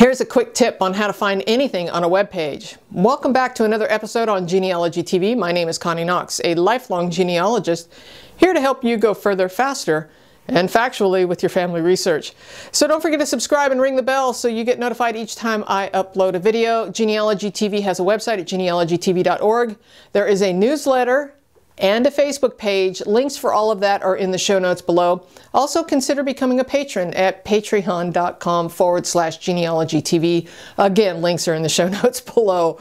Here's a quick tip on how to find anything on a web page. Welcome back to another episode on Genealogy TV. My name is Connie Knox, a lifelong genealogist, here to help you go further faster and factually with your family research. So don't forget to subscribe and ring the bell so you get notified each time I upload a video. Genealogy TV has a website at genealogytv.org. There is a newsletter and a Facebook page. Links for all of that are in the show notes below. Also consider becoming a patron at patreon.com forward slash genealogy TV. Again, links are in the show notes below.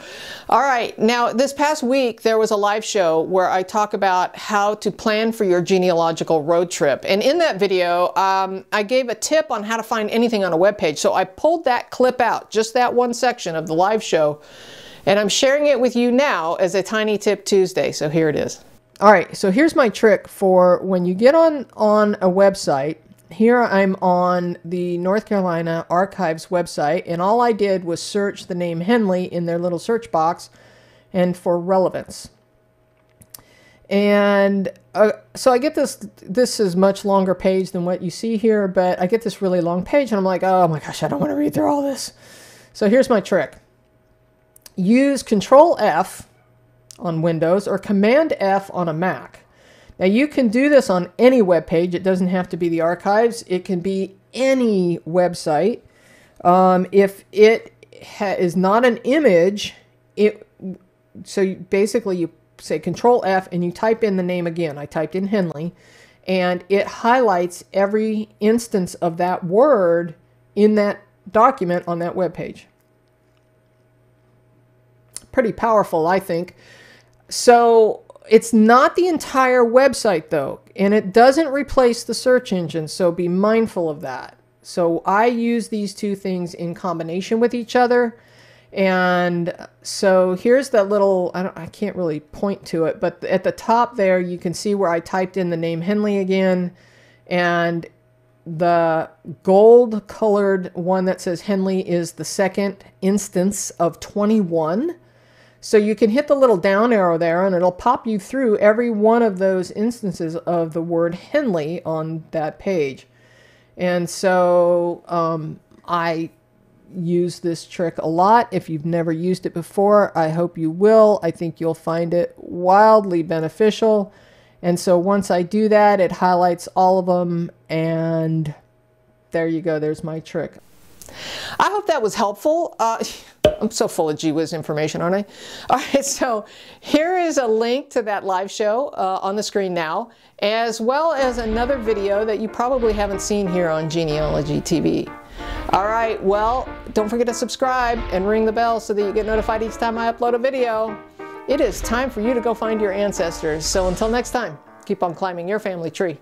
All right, now this past week there was a live show where I talk about how to plan for your genealogical road trip. And in that video, um, I gave a tip on how to find anything on a web page. So I pulled that clip out, just that one section of the live show, and I'm sharing it with you now as a Tiny Tip Tuesday. So here it is. All right, so here's my trick for when you get on, on a website. Here I'm on the North Carolina Archives website, and all I did was search the name Henley in their little search box and for relevance. And uh, so I get this, this is much longer page than what you see here, but I get this really long page and I'm like, oh my gosh, I don't want to read through all this. So here's my trick. Use Control F on Windows or Command F on a Mac. Now you can do this on any web page. It doesn't have to be the archives. It can be any website. Um, if it is not an image, it so you, basically you say Control F and you type in the name again. I typed in Henley, and it highlights every instance of that word in that document on that web page. Pretty powerful, I think. So it's not the entire website though, and it doesn't replace the search engine, so be mindful of that. So I use these two things in combination with each other. And so here's that little, I, I can't really point to it, but at the top there, you can see where I typed in the name Henley again. And the gold colored one that says Henley is the second instance of 21. So you can hit the little down arrow there and it'll pop you through every one of those instances of the word Henley on that page. And so um, I use this trick a lot. If you've never used it before, I hope you will. I think you'll find it wildly beneficial. And so once I do that, it highlights all of them and there you go. There's my trick. I hope that was helpful. Uh, I'm so full of gee whiz information, aren't I? All right, so here is a link to that live show uh, on the screen now, as well as another video that you probably haven't seen here on Genealogy TV. All right, well, don't forget to subscribe and ring the bell so that you get notified each time I upload a video. It is time for you to go find your ancestors. So until next time, keep on climbing your family tree.